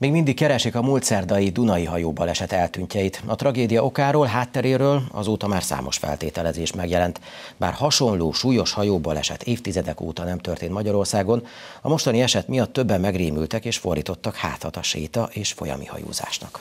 Még mindig keresik a múlt szerdai Dunai hajó baleset eltűntjeit. A tragédia okáról, hátteréről azóta már számos feltételezés megjelent. Bár hasonló súlyos hajóbaleset évtizedek óta nem történt Magyarországon, a mostani eset miatt többen megrémültek és fordítottak hátat a séta és folyami hajózásnak.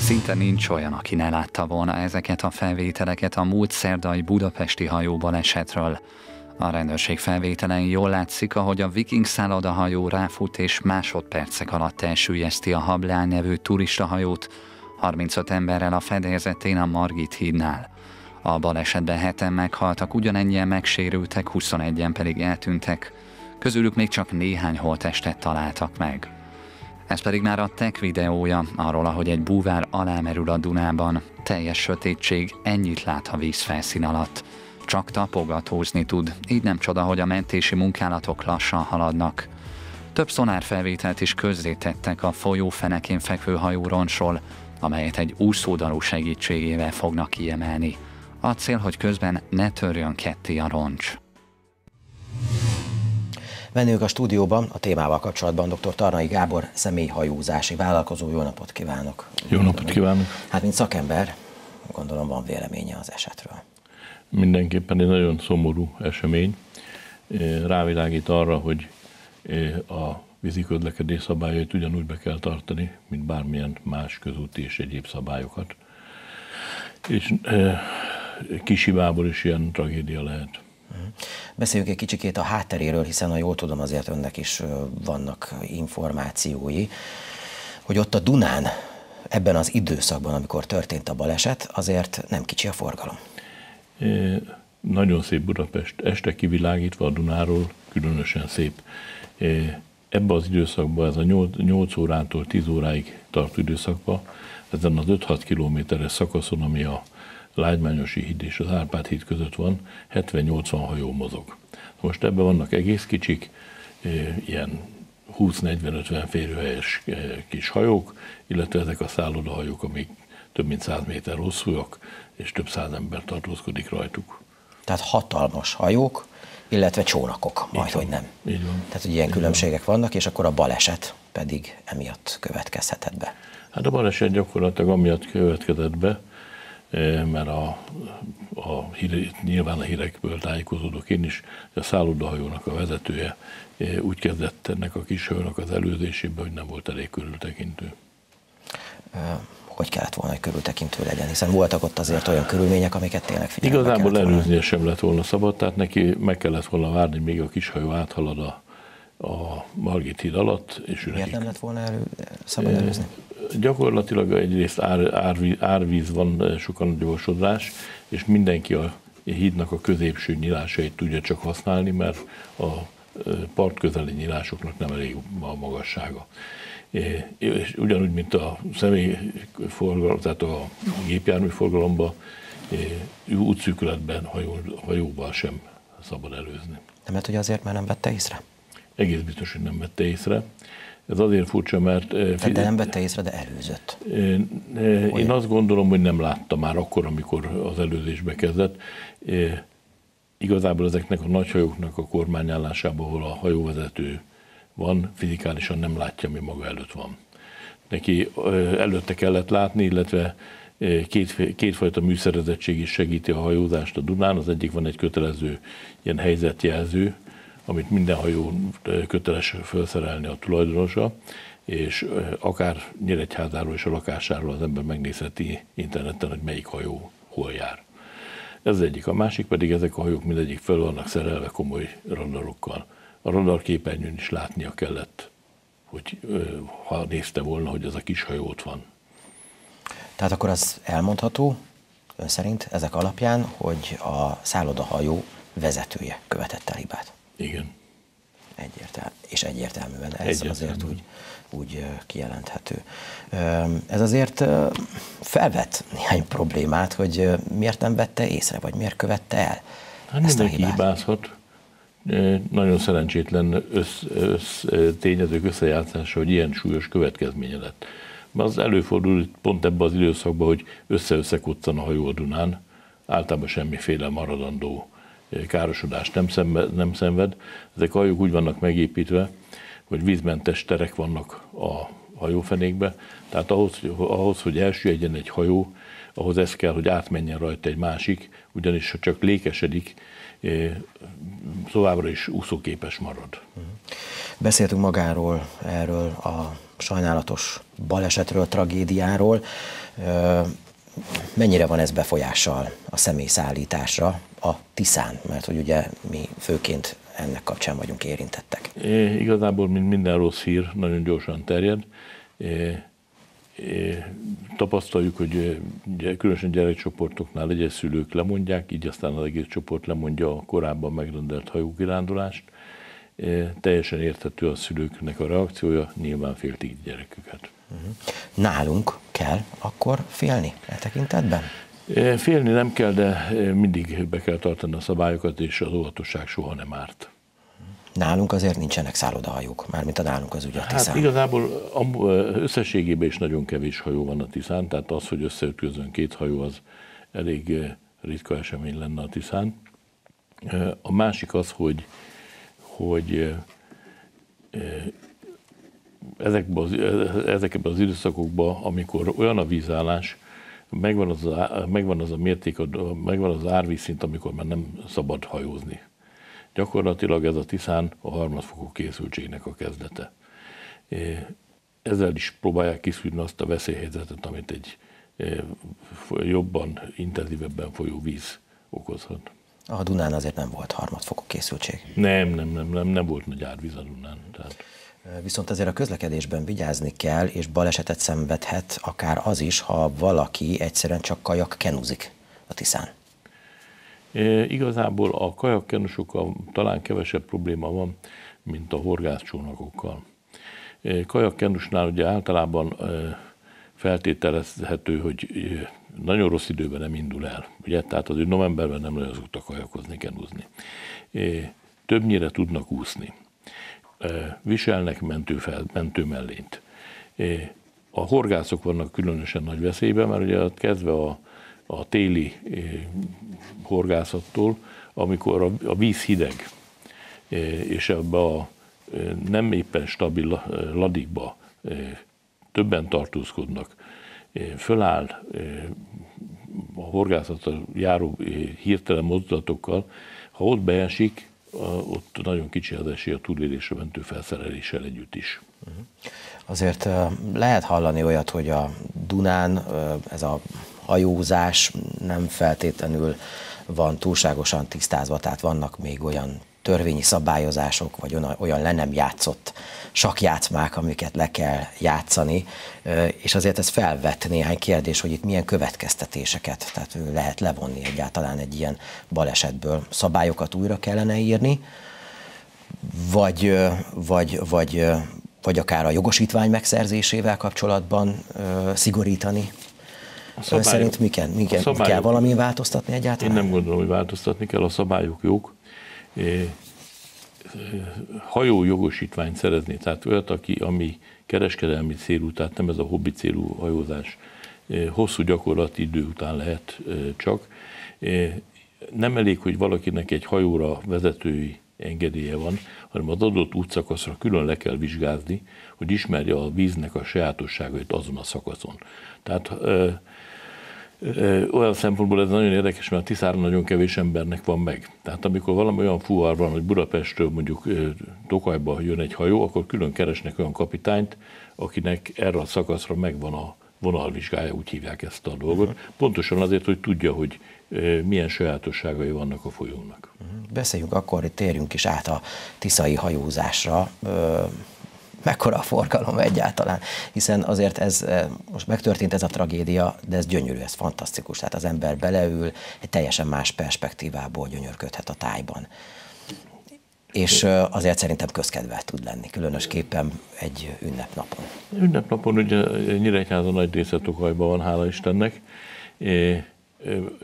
Szinte nincs olyan, aki ne látta volna ezeket a felvételeket a múlt szerdai budapesti hajóbalesetről. A rendőrség felvételen jól látszik, ahogy a viking szállodahajó ráfut és másodpercek alatt elsüllyeszti a Hablán nevű turistahajót, 35 emberrel a fedélzetén a Margit hídnál. A balesetben heten meghaltak, ugyanennyien megsérültek, 21-en pedig eltűntek. Közülük még csak néhány holtestet találtak meg. Ez pedig már a tech videója arról, ahogy egy búvár alámerül a Dunában. Teljes sötétség, ennyit lát a vízfelszín alatt. Csak tapogatózni tud, így nem csoda, hogy a mentési munkálatok lassan haladnak. Több szonárfelvételt is közzétettek a folyó fenekén fekvő hajóroncsról, amelyet egy úszódalú segítségével fognak kiemelni. A cél, hogy közben ne törjön ketté a roncs. Vendégünk a stúdióban a témával kapcsolatban dr. Tarnai Gábor, személyhajózási vállalkozó. Jó napot kívánok! Jó napot kívánok! Hát, mint szakember, gondolom van véleménye az esetről. Mindenképpen egy nagyon szomorú esemény. Rávilágít arra, hogy a vízi közlekedés szabályait ugyanúgy be kell tartani, mint bármilyen más közúti és egyéb szabályokat. És kis is ilyen tragédia lehet. Beszéljünk egy kicsikét a hátteréről, hiszen ha jól tudom, azért önnek is vannak információi, hogy ott a Dunán ebben az időszakban, amikor történt a baleset, azért nem kicsi a forgalom. Nagyon szép Budapest, este kivilágítva a Dunáról, különösen szép. Ebben az időszakban, ez a 8, 8 órától 10 óráig tartó időszakban, ezen az 5-6 kilométeres szakaszon, ami a Lágymányosi híd és az Árpád híd között van, 70-80 hajó mozog. Most ebben vannak egész kicsik, ilyen 20-40-50 férőhelyes kis hajók, illetve ezek a szállodahajók, amik több mint 100 méter hosszúak, és több száz ember tartózkodik rajtuk. Tehát hatalmas hajók, illetve csónakok, majd hogy nem. Így van. Tehát, hogy ilyen Így különbségek van. vannak, és akkor a baleset pedig emiatt következhetett be. Hát a baleset gyakorlatilag amiatt következett be, mert a, a híre, nyilván a hírekből tájékozódok én is, a szállodahajónak a vezetője úgy kezdett ennek a kis hajónak az előzésébe, hogy nem volt elég körültekintő. Hogy kellett volna, hogy körültekintő legyen, hiszen voltak ott azért olyan körülmények, amiket tényleg figyelembe Igazából előznie sem lett volna szabad, tehát neki meg kellett volna várni, míg a kis hajó áthalad a, a Margit híd alatt. És Miért nem lett volna elő, szabad előzni? Gyakorlatilag egyrészt ár, árvíz, árvíz van, sokan gyorsodás, és mindenki a hídnak a középső nyilásait tudja csak használni, mert a part közeli nyilásoknak nem elég a magassága. És ugyanúgy, mint a személyforgalom, tehát a gépjármű forgalomban, útszűkületben hajó, hajóval sem szabad előzni. Nem lehet, hogy azért, mert nem vette észre? Egész biztos, hogy nem vette észre. Ez azért furcsa, mert... Tehát de nem vette észre, de előzött. Én azt gondolom, hogy nem látta már akkor, amikor az előzésbe kezdett. Igazából ezeknek a nagyhajóknak a kormányállásában, ahol a hajóvezető van, fizikálisan nem látja, mi maga előtt van. Neki előtte kellett látni, illetve két, kétfajta műszerezettség is segíti a hajózást a Dunán. Az egyik van egy kötelező ilyen helyzetjelző, amit minden hajó köteles felszerelni a tulajdonosa, és akár Nyíregyházáról és a lakásáról az ember megnézheti interneten, hogy melyik hajó hol jár. Ez egyik. A másik pedig ezek a hajók mindegyik fel vannak szerelve komoly radarokkal. A radarképernyőn is látnia kellett, hogy ha nézte volna, hogy ez a kis hajó ott van. Tehát akkor az elmondható, ön szerint ezek alapján, hogy a szállodahajó vezetője követett el hibát. Igen. Egyértelmű, és egyértelműen ez Egyértelmű. azért úgy, úgy kijelenthető. Ez azért felvet néhány problémát, hogy miért nem vette észre, vagy miért követte el Hát ezt a mindenki hibát. hibázhat. Nagyon szerencsétlen össz, össz, tényezők összejátszása, hogy ilyen súlyos következménye lett. Az előfordul pont ebben az időszakban, hogy össze-össze a hajó a Dunán, általában semmiféle maradandó károsodást nem szenved, nem szenved. Ezek a hajók úgy vannak megépítve, hogy vízmentes terek vannak a hajófenékbe. Tehát ahhoz, hogy, ahhoz, hogy elsüllyedjen egy hajó, ahhoz ez kell, hogy átmenjen rajta egy másik, ugyanis ha csak lékesedik, továbbra is úszóképes marad. Beszéltünk magáról, erről a sajnálatos balesetről, tragédiáról. Mennyire van ez befolyással a személyszállításra a Tiszán? Mert hogy ugye mi főként ennek kapcsán vagyunk érintettek. É, igazából, mint minden rossz hír, nagyon gyorsan terjed. É, é, tapasztaljuk, hogy különösen gyerekcsoportoknál egyes szülők lemondják, így aztán az egész csoport lemondja a korábban megrendelt hajókirándulást. Teljesen érthető a szülőknek a reakciója, nyilván féltik gyereküket. Nálunk kell akkor félni e tekintetben? Félni nem kell, de mindig be kell tartani a szabályokat, és az óvatosság soha nem árt. Nálunk azért nincsenek szállodahajók, mármint a nálunk az ugye a Tiszán. Hát igazából összességében is nagyon kevés hajó van a Tiszán, tehát az, hogy összeütközön két hajó, az elég ritka esemény lenne a Tiszán. A másik az, hogy, hogy ezekben az, ezekben az időszakokban, amikor olyan a vízállás, megvan az a, megvan az a mérték, megvan az árvízszint, amikor már nem szabad hajózni. Gyakorlatilag ez a Tiszán a harmadfokú készültségnek a kezdete. Ezzel is próbálják kiszűrni azt a veszélyhelyzetet, amit egy jobban, intenzívebben folyó víz okozhat. A Dunán azért nem volt harmadfokú készültség. Nem, nem, nem, nem, nem volt nagy árvíz a Dunán. Tehát Viszont azért a közlekedésben vigyázni kell, és balesetet szenvedhet akár az is, ha valaki egyszerűen csak kajak kenuzik a Tiszán. E, igazából a kajakkenusokkal talán kevesebb probléma van, mint a horgászcsónakokkal. E, kajakkenusnál ugye általában e, feltételezhető, hogy nagyon rossz időben nem indul el. Ugye? Tehát az ő novemberben nem nagyon szoktak kajakozni, kenuzni. Többnyire tudnak úszni viselnek mentőfel, mentőmellényt. A horgászok vannak különösen nagy veszélyben, mert ugye kezdve a, a téli horgászattól, amikor a, a víz hideg, és ebbe a nem éppen stabil ladikba többen tartózkodnak, föláll a horgászattal járó hirtelen mozdulatokkal, ha ott beesik, ott nagyon kicsi az esély a túlélésre mentő felszereléssel együtt is. Azért lehet hallani olyat, hogy a Dunán ez a hajózás nem feltétlenül van túlságosan tisztázva, tehát vannak még olyan törvényi szabályozások, vagy olyan le nem játszott sakjátszmák, amiket le kell játszani, és azért ez felvett néhány kérdés, hogy itt milyen következtetéseket tehát lehet levonni egyáltalán egy ilyen balesetből. Szabályokat újra kellene írni, vagy, vagy, vagy, vagy akár a jogosítvány megszerzésével kapcsolatban szigorítani? A szabályok, szerint mi kell, mi kell, szabályok, kell valami változtatni egyáltalán? Én nem gondolom, hogy változtatni kell, a szabályok jók hajó jogosítványt szerezni, tehát olyat, aki, ami kereskedelmi célú, tehát nem ez a hobbi célú hajózás, hosszú gyakorlati idő után lehet csak. Nem elég, hogy valakinek egy hajóra vezetői engedélye van, hanem az adott útszakaszra külön le kell vizsgázni, hogy ismerje a víznek a sajátosságait azon a szakaszon. Tehát olyan szempontból ez nagyon érdekes, mert a Tiszáron nagyon kevés embernek van meg. Tehát amikor valami olyan fuvar van, hogy Budapestről mondjuk Tokajba jön egy hajó, akkor külön keresnek olyan kapitányt, akinek erre a szakaszra megvan a vonalvizsgája, úgy hívják ezt a dolgot. Pontosan azért, hogy tudja, hogy milyen sajátosságai vannak a folyónak. Beszéljünk akkor, térjünk is át a tiszai hajózásra mekkora a forgalom egyáltalán, hiszen azért ez, eh, most megtörtént ez a tragédia, de ez gyönyörű, ez fantasztikus, tehát az ember beleül, egy teljesen más perspektívából gyönyörködhet a tájban. És eh, azért szerintem közkedvel tud lenni, különösképpen egy ünnepnapon. Ünnepnapon ugye Nyíregyháza nagy része Tokajban van, hála Istennek.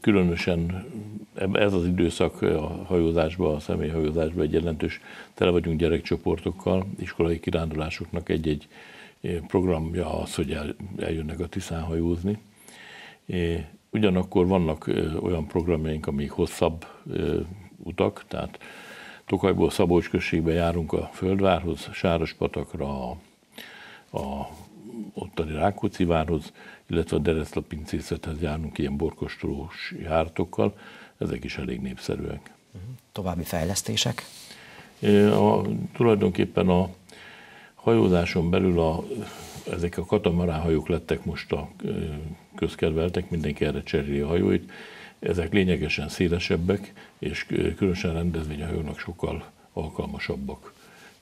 Különösen ez az időszak a hajózásban, a személyhajózásban egy jelentős, tele vagyunk gyerekcsoportokkal, iskolai kirándulásoknak egy-egy programja az, hogy el, eljönnek a Tiszán hajózni. Ugyanakkor vannak olyan programjaink, amik hosszabb utak, tehát Tokajból Szabolcs községbe járunk a Földvárhoz, Sárospatakra, a, a ottani Rákóczi várhoz, illetve a Dereszla pincészethez járunk ilyen borkostolós jártokkal, ezek is elég népszerűek. További fejlesztések? A, tulajdonképpen a hajózáson belül a, ezek a katamarán hajók lettek most a közkedveltek, mindenki erre cseréli a hajóit. Ezek lényegesen szélesebbek, és különösen rendezvényhajónak sokkal alkalmasabbak,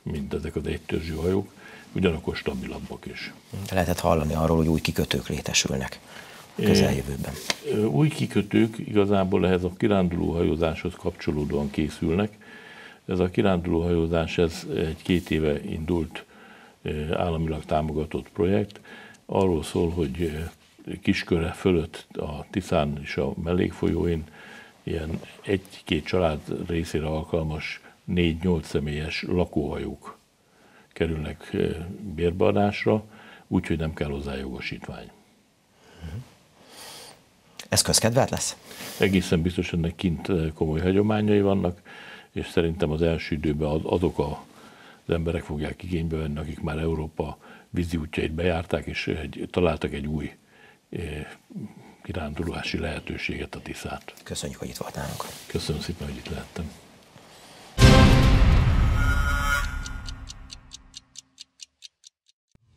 mint ezek az egytörzsű hajók, ugyanakkor stabilabbak is. Lehetett hallani arról, hogy új kikötők létesülnek közeljövőben. Új kikötők igazából ehhez a kiránduló hajózáshoz kapcsolódóan készülnek. Ez a kiránduló hajózás, ez egy két éve indult államilag támogatott projekt. Arról szól, hogy kisköre fölött a Tiszán és a mellékfolyóin ilyen egy-két család részére alkalmas négy-nyolc személyes lakóhajók kerülnek bérbeadásra, úgyhogy nem kell hozzá jogosítvány. Ez közkedvelt lesz? Egészen biztos ennek kint komoly hagyományai vannak, és szerintem az első időben azok a, az emberek fogják igénybe venni, akik már Európa vízi útjait bejárták, és egy, találtak egy új kirándulási lehetőséget a Tiszát. Köszönjük, hogy itt volt nálunk. Köszönöm szépen, hogy itt lehettem.